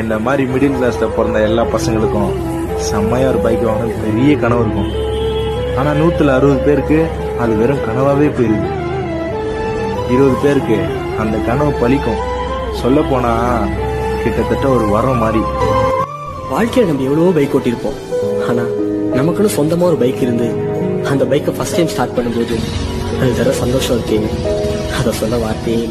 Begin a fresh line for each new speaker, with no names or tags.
என்ன மாதிரி மிடில் கிளாஸில் பிறந்த எல்லா பசங்களுக்கும் செம்மையாக ஒரு பைக் வாங்கணும் பெரிய கனவு இருக்கும். ஆனால் நூற்றில் அறுபது பேருக்கு அது வெறும் கனவாகவே போயிருது. இருபது பேருக்கு அந்த கனவு பழிக்கும் சொல்ல போனா கிட்டத்தட்ட ஒரு வரம் மாதிரி.
வாழ்க்கையில் நம்ம எவ்வளவோ பைக் ஓட்டியிருப்போம். ஆனால் நமக்குன்னு சொந்தமாக ஒரு பைக் இருந்து அந்த பைக்கை ஃபர்ஸ்ட் டைம் ஸ்டார்ட் பண்ணும்போது அது தர சந்தோஷம் இருக்கேன் அதை சொல்ல வார்த்தையே.